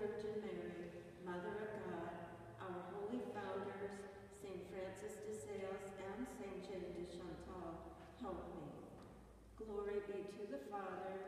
Virgin Mary, Mother of God, our holy founders, Saint Francis de Sales and Saint Jane de Chantal, help me. Glory be to the Father,